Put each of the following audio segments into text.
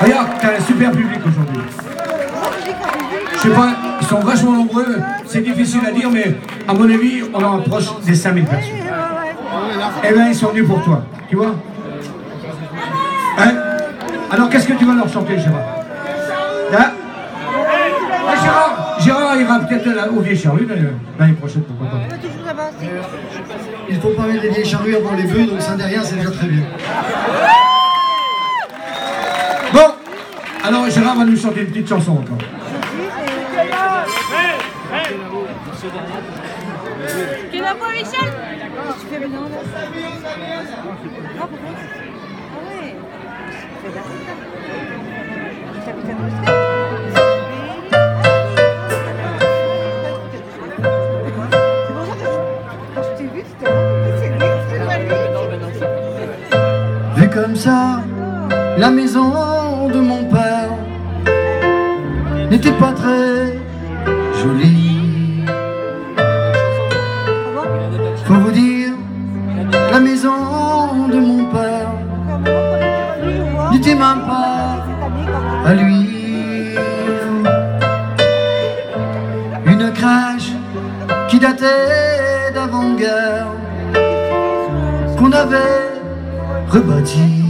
Regarde, t'as un super public aujourd'hui. Je sais pas, ils sont vachement nombreux, c'est difficile à dire, mais à mon avis, on en approche des 5000 personnes. Eh bien, ils sont venus pour toi, tu vois Hein? Alors, qu'est-ce que tu vas leur chanter, Gérard? Hein? Ah, Gérard, Gérard ira peut-être au Vieille Charrue l'année prochaine, pourquoi pas Il faut pas mettre des vieilles charrues avant les vœux, donc ça rien, c'est déjà très bien. Alors Gérard va nous chanter une petite chanson encore. Tu vas pas Michel Tu fais maintenant Ah, pourquoi Ah ouais. C'est Capitaine comme ça, la maison de mon père n'était pas très jolie. Faut vous dire, la maison de mon père n'était même pas à lui. Une crèche qui datait d'avant-guerre qu'on avait rebâti.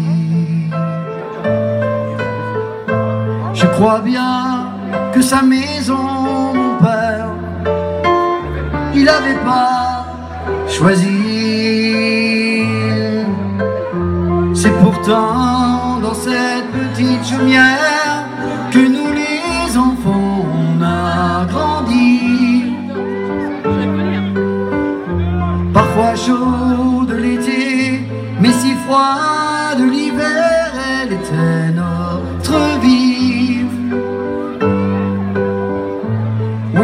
Je crois bien que sa maison, mon père, il avait pas choisi. C'est pourtant dans cette petite chaumière que nous les enfants on a grandi. Parfois chaud de l'été, mais si froid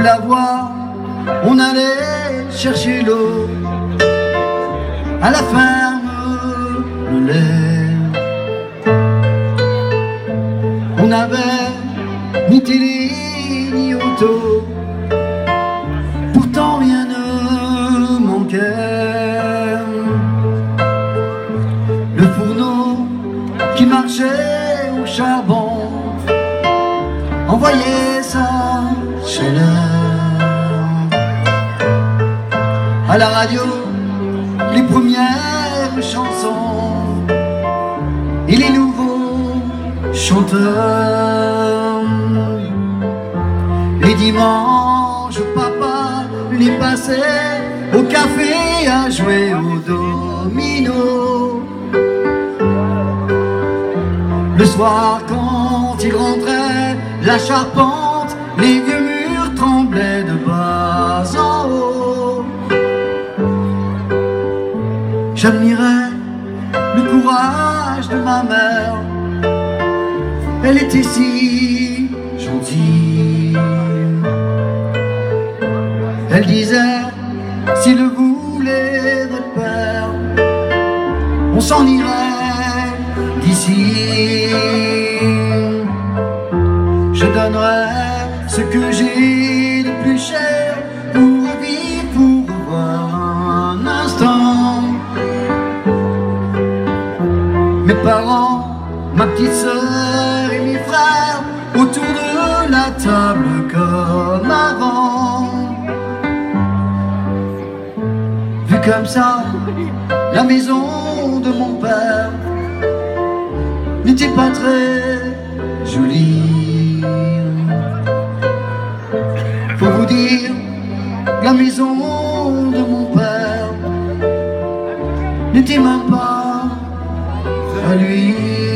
la on allait chercher l'eau à la ferme, le lait. On n'avait ni télé ni auto, pourtant rien ne manquait. Le fourneau qui marchait au charbon envoyait sa chaleur. À la radio, les premières chansons et les nouveaux chanteurs. Les dimanches, papa les passait au café à jouer au domino. Le soir, quand il rentrait, la charpente, les vieux murs tremblaient de bas en haut. J'admirais le courage de ma mère, elle était si gentille. Elle disait, s'il le voulait, votre père, on s'en irait d'ici. Je donnerais ce que j'ai Mes parents, ma petite sœur et mes frères autour de la table comme avant. Vu comme ça, la maison de mon père n'était pas très jolie. Faut vous dire, la maison de mon père n'était même pas lui.